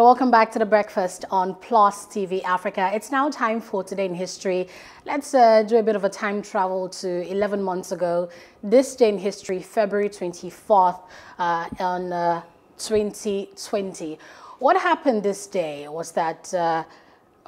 Welcome back to the breakfast on Plus TV Africa. It's now time for Today in History. Let's uh, do a bit of a time travel to 11 months ago. This day in history, February 24th, uh, on uh, 2020. What happened this day was that uh,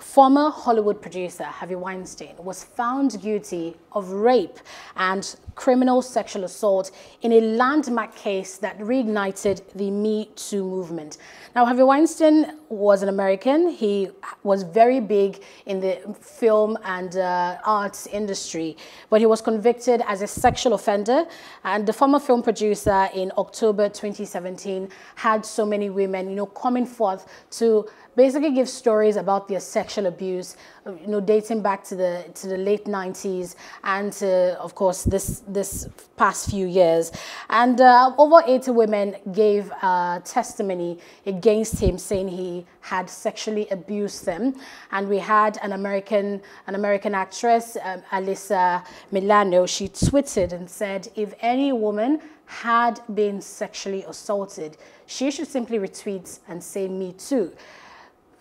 Former Hollywood producer Harvey Weinstein was found guilty of rape and criminal sexual assault in a landmark case that reignited the Me Too movement. Now, Harvey Weinstein was an American. He was very big in the film and uh, arts industry, but he was convicted as a sexual offender. And the former film producer in October 2017 had so many women, you know, coming forth to basically give stories about their sexual abuse, you know, dating back to the to the late 90s and to, of course, this this past few years. And uh, over 80 women gave uh, testimony against him, saying he had sexually abused them. And we had an American an American actress, um, Alyssa Milano. She tweeted and said, "If any woman had been sexually assaulted, she should simply retweet and say me too."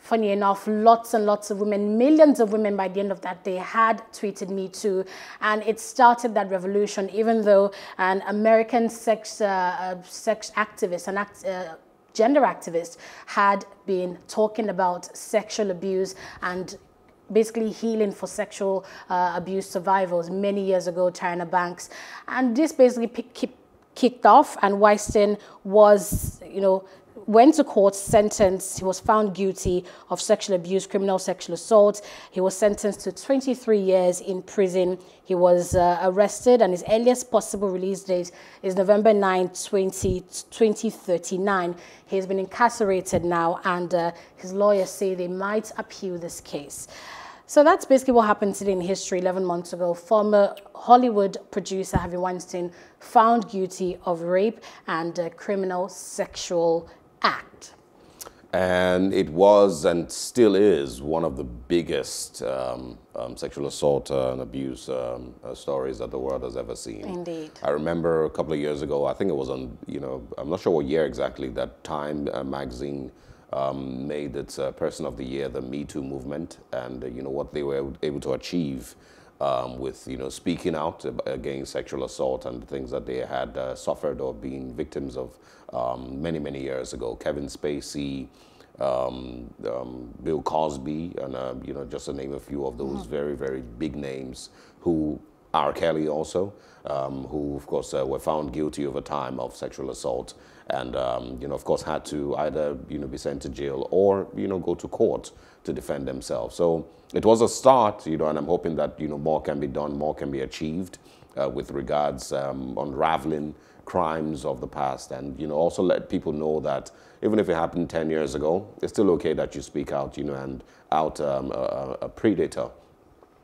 Funny enough, lots and lots of women, millions of women by the end of that day had tweeted Me Too. And it started that revolution, even though an American sex, uh, uh, sex activist, an act, uh, gender activist, had been talking about sexual abuse and basically healing for sexual uh, abuse survivors many years ago, Tarana Burke. And this basically kicked off and Weinstein was, you know, went to court, sentenced. He was found guilty of sexual abuse, criminal sexual assault. He was sentenced to 23 years in prison. He was uh, arrested, and his earliest possible release date is November 9, 20, 2039. He has been incarcerated now, and uh, his lawyers say they might appeal this case. So that's basically what happened today in history 11 months ago. Former Hollywood producer Harvey Weinstein found guilty of rape and uh, criminal sexual act. And it was and still is one of the biggest um, um, sexual assault uh, and abuse um, uh, stories that the world has ever seen. Indeed. I remember a couple of years ago, I think it was on, you know, I'm not sure what year exactly, that Time uh, magazine um, made its uh, Person of the Year, the Me Too movement, and, uh, you know, what they were able to achieve um, with you know speaking out against sexual assault and things that they had uh, suffered or been victims of um, many many years ago. Kevin Spacey, um, um Bill Cosby, and uh, you know just to name a few of those mm-hmm. very very big names who R. Kelly also, um, who of course uh, were found guilty over time of sexual assault, and um, you know of course had to either you know be sent to jail or you know go to court to defend themselves. So it was a start, you know, and I'm hoping that you know more can be done, more can be achieved uh, with regards um, unraveling crimes of the past, and you know also let people know that even if it happened 10 years ago, it's still okay that you speak out, you know, and out um, a, a predator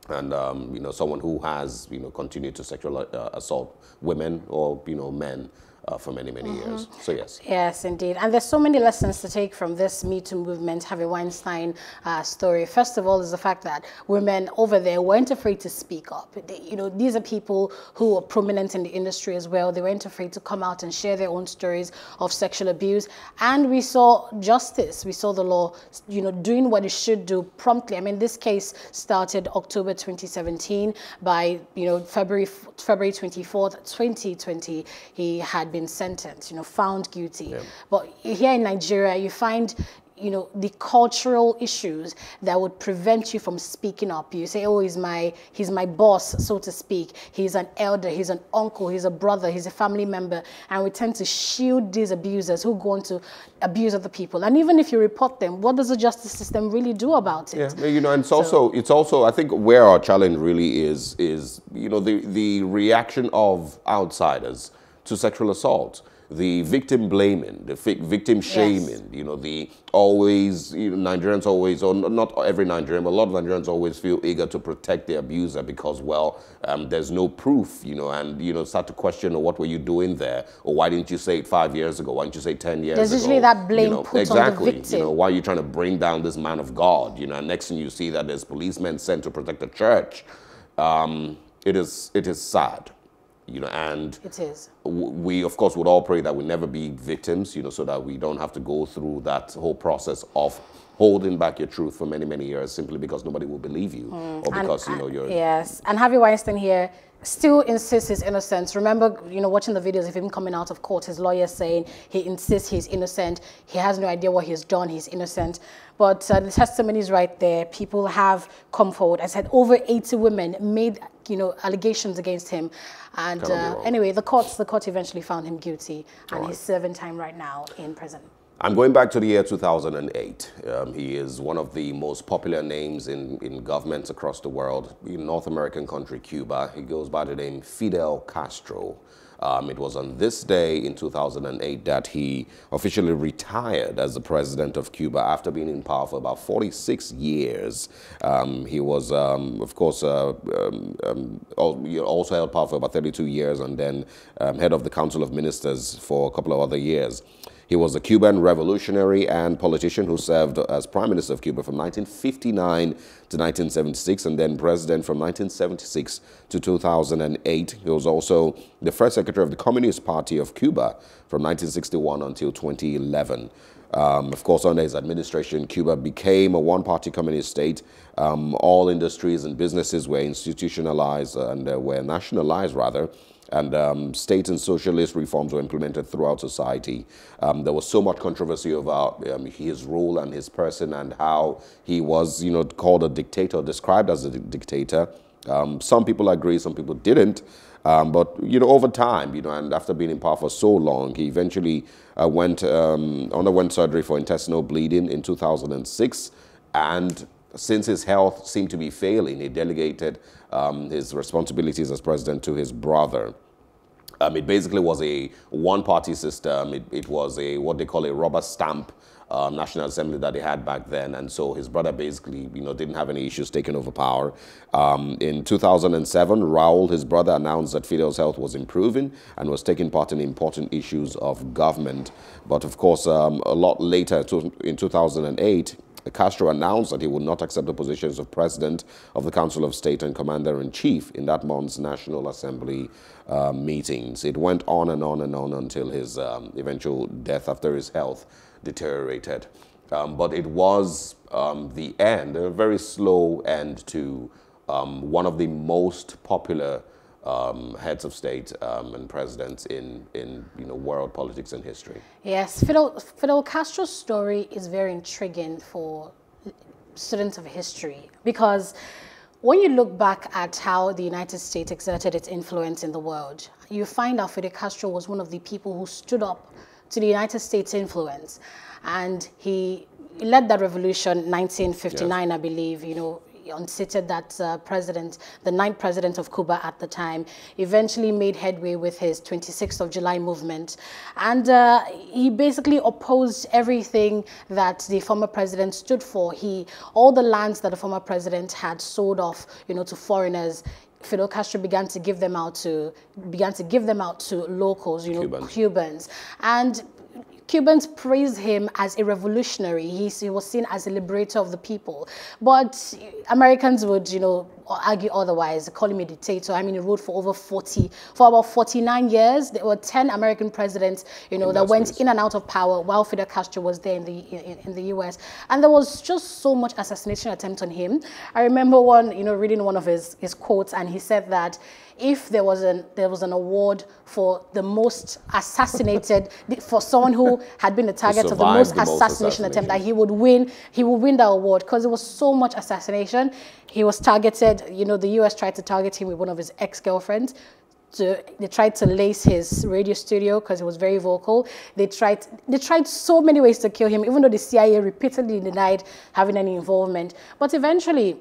and um, you know someone who has you know continued to sexual uh, assault women or you know men uh, for many, many mm -hmm. years. So yes. Yes, indeed. And there's so many lessons to take from this Me Too movement, Harvey Weinstein uh, story. First of all is the fact that women over there weren't afraid to speak up. They, you know, these are people who are prominent in the industry as well. They weren't afraid to come out and share their own stories of sexual abuse. And we saw justice. We saw the law, you know, doing what it should do promptly. I mean, this case started October 2017. By, you know, February, February 24th, 2020, he had been sentenced, you know, found guilty. Yeah. But here in Nigeria, you find you know the cultural issues that would prevent you from speaking up. You say oh he's my he's my boss so to speak. He's an elder he's an uncle he's a brother he's a family member. And we tend to shield these abusers who go on to abuse other people. And even if you report them what does the justice system really do about it? Yeah you know and it's so, also it's also i think where our challenge really is is you know the the reaction of outsiders to sexual assault the victim blaming, the victim shaming, yes. you know, the always, you know, Nigerians always, or not every Nigerian, but a lot of Nigerians always feel eager to protect the abuser because, well, um, there's no proof, you know, and, you know, start to question, oh, what were you doing there? Or why didn't you say it five years ago? Why didn't you say 10 years there's ago? There's usually that blame you know, put exactly, on the victim. You know, why are you trying to bring down this man of God? You know, and next thing you see that there's policemen sent to protect the church. Um, it is, it is sad you know, and It is. we of course would all pray that we never be victims, you know, so that we don't have to go through that whole process of holding back your truth for many, many years simply because nobody will believe you or mm. because, you know, you're. Yes, and Harvey Weinstein here still insists his innocence. Remember, you know, watching the videos of him coming out of court, his lawyer saying he insists he's innocent. He has no idea what he's done. He's innocent. But uh, the testimonies right there. People have come forward. I said over 80 women made, you know, allegations against him. And uh, anyway, the courts, the court eventually found him guilty, and Alright. he's serving time right now in prison. I'm going back to the year 2008. Um, he is one of the most popular names in, in governments across the world. In North American country, Cuba, he goes by the name Fidel Castro. Um, it was on this day in 2008 that he officially retired as the president of Cuba after being in power for about 46 years. Um, he was, um, of course, uh, um, um, also held power for about 32 years and then head of the Council of Ministers for a couple of other years. He was a Cuban revolutionary and politician who served as Prime Minister of Cuba from 1959 to 1976 and then President from 1976 to 2008. He was also the first Secretary of the Communist Party of Cuba from 1961 until 2011. Um, of course, under his administration, Cuba became a one-party communist state. Um, all industries and businesses were institutionalized and uh, were nationalized, rather and um, state and socialist reforms were implemented throughout society. Um, there was so much controversy about um, his rule and his person and how he was, you know, called a dictator, described as a di- dictator. Um, some people agree, some people didn't. Um, but you know, over time, you know, and after being in power for so long, he eventually uh, went um, underwent surgery for intestinal bleeding in 2006, and since his health seemed to be failing, he delegated um, his responsibilities as president to his brother. Um, it basically was a one-party system. It, it was a what they call a rubber stamp um, National Assembly that they had back then, and so his brother basically, you know, didn't have any issues taking over power. Um, in 2007, Raul, his brother, announced that Fidel's health was improving and was taking part in important issues of government. But of course, um, a lot later, in 2008. Castro announced that he would not accept the positions of President of the Council of State and Commander-in-Chief in that month's National Assembly uh, meetings. It went on and on and on until his um, eventual death after his health deteriorated. Um, but it was um, the end, a very slow end to um, one of the most popular um, heads of state um, and presidents in, in you know, world politics and history. Yes, Fidel, Fidel Castro's story is very intriguing for students of history because when you look back at how the United States exerted its influence in the world, you find out Fidel Castro was one of the people who stood up to the United States influence. And he led that revolution 1959, I believe, you know, unseated that uh, president, the ninth president of Cuba at the time, eventually made headway with his 26th of July movement. And uh, he basically opposed everything that the former president stood for. He, all the lands that the former president had sold off, you know, to foreigners, Fidel Castro began to give them out to began to give them out to locals, you know, Cubans. Cubans. And Cubans praised him as a revolutionary. He, he was seen as a liberator of the people. But Americans would, you know, argue otherwise, call him a dictator. I mean, he ruled for over 40, for about 49 years. There were 10 American presidents, you know, In that went space. in and out of power while Fidel Castro was there in the in, in the U.S. And there was just so much assassination attempt on him. I remember one, you know, reading one of his, his quotes, and he said that if there was an there was an award for the most assassinated for someone who had been the target of the most the most assassination attempt, that he would win he would win that award because there was so much assassination. He was targeted. You know, the U.S. tried to target him with one of his ex-girlfriends. To, they tried to lace his radio studio because he was very vocal. They tried they tried so many ways to kill him, even though the CIA repeatedly denied having any involvement. But eventually,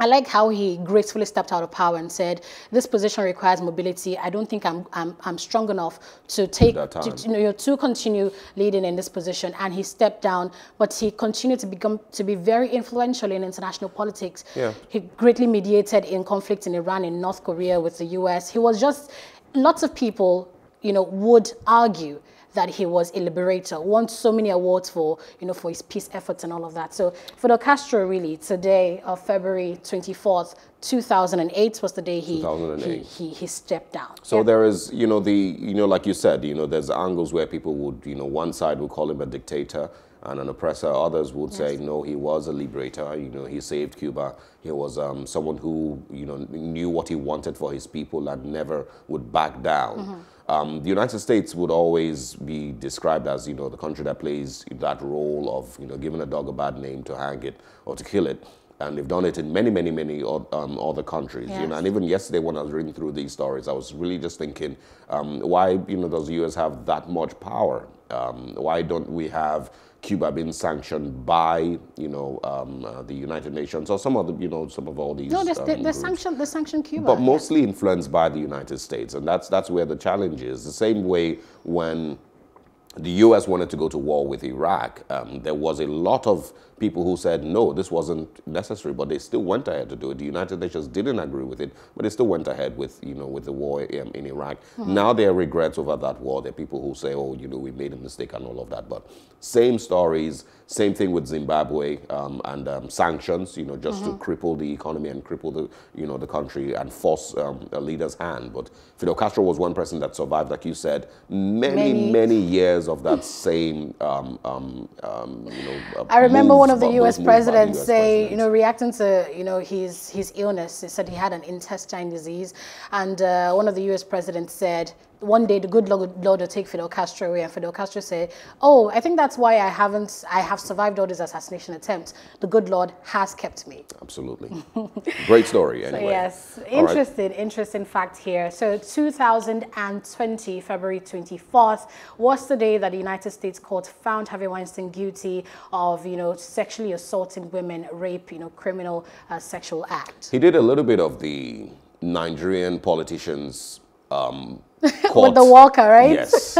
I like how he gracefully stepped out of power and said, "This position requires mobility. I don't think I'm I'm, I'm strong enough to take to, you know, to continue leading in this position." And he stepped down, but he continued to become to be very influential in international politics. Yeah. He greatly mediated in conflict in Iran, in North Korea, with the U.S. He was just lots of people, you know, would argue that he was a liberator, won so many awards for, you know, for his peace efforts and all of that. So Fidel Castro really, today of February 24th, 2008 was the day he, he, he, he, stepped down. So yeah. there is, you know, the, you know, like you said, you know, there's angles where people would, you know, one side would call him a dictator, and an oppressor. Others would yes. say, no, he was a liberator. You know, he saved Cuba. He was um, someone who, you know, knew what he wanted for his people and never would back down. Mm -hmm. Um, the United States would always be described as, you know, the country that plays that role of, you know, giving a dog a bad name to hang it or to kill it and they've done it in many, many, many um, other countries. Yes. You know, and even yesterday when I was reading through these stories, I was really just thinking, um, why you know does the U.S. have that much power? Um, why don't we have Cuba being sanctioned by, you know, um, uh, the United Nations or some of the, you know, some of all these. No, they're, um, they're sanctioned. They're sanctioned Cuba, but mostly yeah. influenced by the United States, and that's that's where the challenge is. The same way when the U.S. wanted to go to war with Iraq, um, there was a lot of people who said, no, this wasn't necessary, but they still went ahead to do it. The United Nations didn't agree with it, but they still went ahead with, you know, with the war um, in Iraq. Mm -hmm. Now there are regrets over that war. There are people who say, oh, you know, we made a mistake and all of that. But same stories, same thing with Zimbabwe um, and um, sanctions, you know, just mm -hmm. to mm-hmm. cripple the economy and cripple the, you know, the country and force um, a leader's hand. But Fidel Castro was one person that survived, like you said, many, many, many years of that same, um, um, um, you know, I remember one of the U.S. presidents say, you know, reacting to, you know, his, his illness, he said he had an intestine disease. And uh, one of the U.S. presidents said, one day the good Lord, Lord will take Fidel Castro away, and Fidel Castro said, "Oh, I think that's why I haven't, I have survived all these assassination attempts. The good Lord has kept me." Absolutely, great story. Anyway, so yes, interesting, right. interesting fact here. So, 2020, February 24th, was the day that the United States court found Harvey Weinstein guilty of, you know, sexually assaulting women, rape, you know, criminal uh, sexual act. He did a little bit of the Nigerian politicians. Um, with the walker, right? Yes.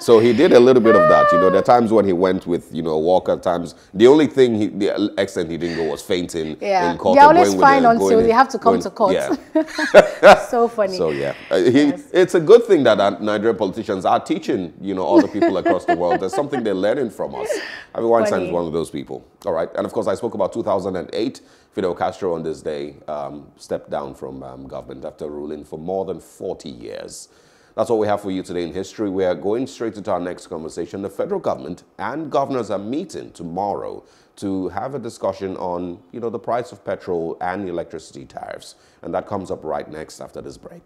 so he did a little bit of that. You know, there are times when he went with, you know, a walker. Times the only thing, he, the extent he didn't go was fainting yeah. in court. They're always fine until they have to come going, to court. Yeah. so funny. So yeah, uh, he, yes. it's a good thing that uh, Nigerian politicians are teaching, you know, other people across the world. There's something they're learning from us. Harvey Weinstein is one of those people. All right, and of course I spoke about 2008. Fidel Castro on this day um, stepped down from um, government after ruling for more than 40 years. That's all we have for you today in history. We are going straight into our next conversation. The federal government and governors are meeting tomorrow to have a discussion on, you know, the price of petrol and electricity tariffs. And that comes up right next after this break.